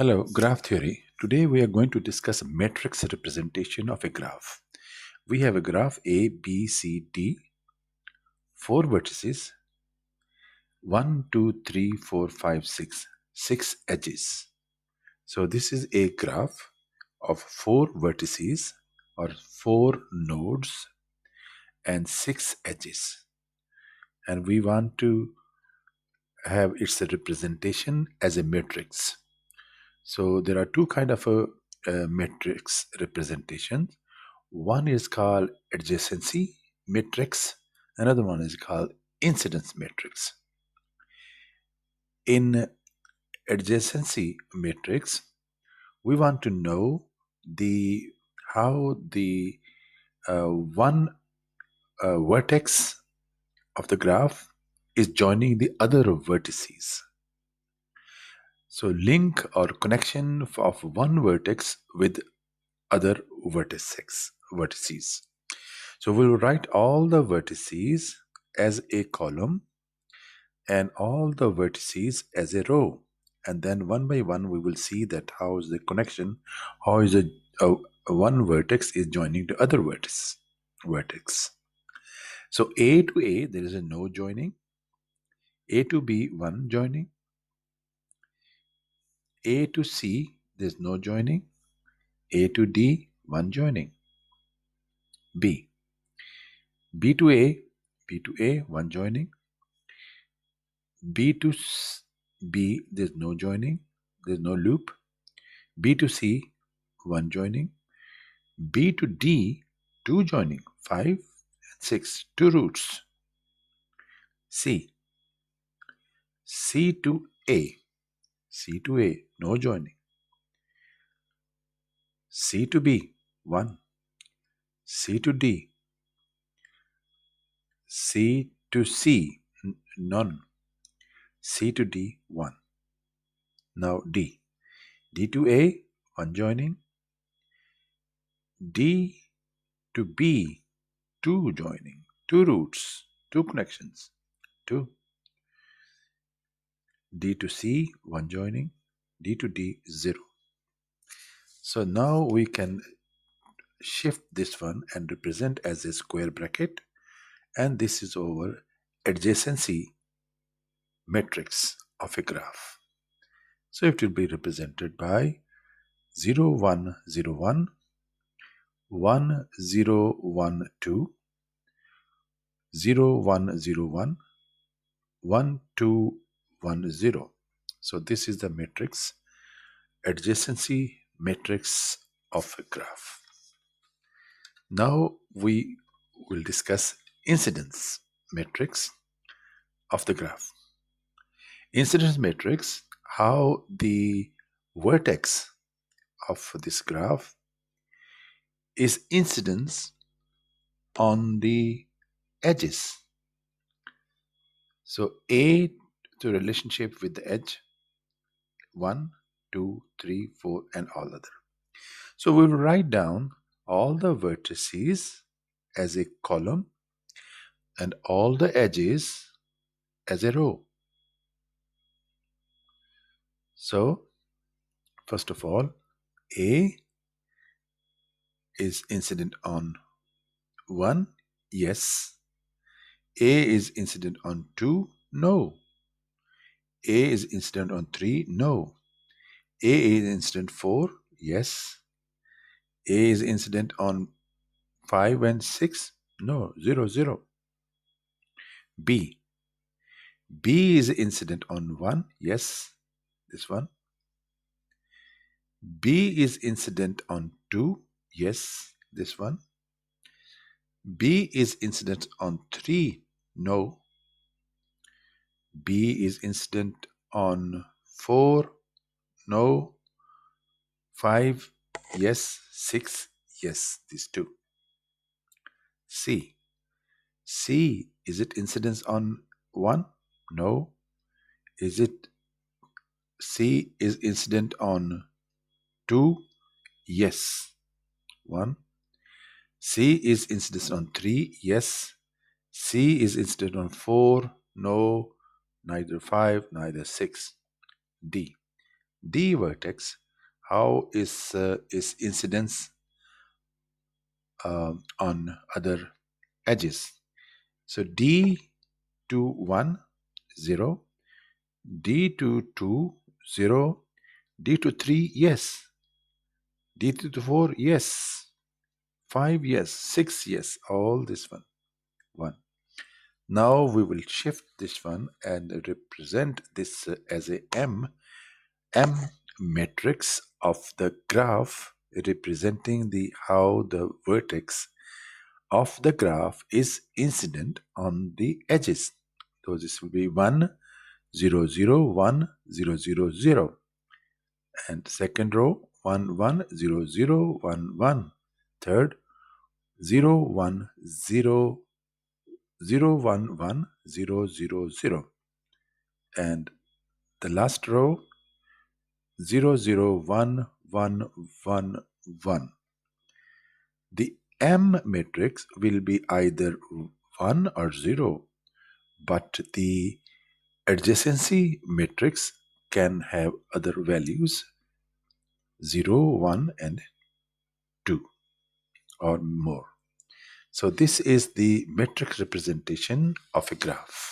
Hello, graph theory. Today we are going to discuss matrix representation of a graph. We have a graph A, B, C, D, four vertices, one, two, three, four, five, six, six edges. So this is a graph of four vertices or four nodes and six edges. And we want to have its representation as a matrix. So there are two kind of a, a matrix representations. One is called adjacency matrix. Another one is called incidence matrix. In adjacency matrix, we want to know the how the uh, one uh, vertex of the graph is joining the other vertices. So link or connection of one vertex with other vertices. vertices. So we'll write all the vertices as a column and all the vertices as a row. And then one by one we will see that how is the connection, how is a, a uh, one vertex is joining to other vertex. vertex. So A to A there is a no joining. A to B one joining a to C, there's no joining. A to D, one joining. B. B to A, B to A, one joining. B to B, there's no joining. There's no loop. B to C, one joining. B to D, two joining. Five and six, two routes. C. C to A, C to A, no joining. C to B, 1. C to D. C to C, none. C to D, 1. Now D. D to A, 1 joining. D to B, 2 joining. 2 routes, 2 connections. 2. D to C, 1 joining, D to D, 0. So now we can shift this one and represent as a square bracket and this is our adjacency matrix of a graph. So it will be represented by 0, 1, 0, 1, 1, 0, 1, 2, 0, 1, 0, 1, 1, 2, 1 0 so this is the matrix adjacency matrix of a graph. Now we will discuss incidence matrix of the graph. Incidence matrix how the vertex of this graph is incidence on the edges. So a to relationship with the edge. 1 2 3 4 and all other. So we will write down all the vertices as a column and all the edges as a row. So first of all a is incident on 1 yes. A is incident on 2 no a is incident on 3? No. A is incident 4? Yes. A is incident on 5 and 6? No. 0, 0. B. B is incident on 1? Yes. This one. B is incident on 2? Yes. This one. B is incident on 3? No. B is incident on 4, no, 5, yes, 6, yes, these two. C. C, is it incidence on 1? No. Is it C is incident on 2? Yes. 1. C is incident on 3? Yes. C is incident on 4? No neither 5, neither 6. D. D vertex, how is uh, is incidence uh, on other edges. So D to 1, 0, D to 2, 0, D to 3, yes, D to 4, yes, 5, yes, 6, yes, all this one, 1. Now we will shift this one and represent this as a M, M matrix of the graph representing the how the vertex of the graph is incident on the edges. So this will be 1, 0, 0, 1, 0, 0, 0. And second row, 1, 1, 0, 0, 1, 1. Third, 0, 1, 0, 0, 1, 1, 0, 0, 0. And the last row, 0, 0, 1, 1, 1, 1. The M matrix will be either 1 or 0, but the adjacency matrix can have other values 0, 1, and 2 or more. So this is the metric representation of a graph.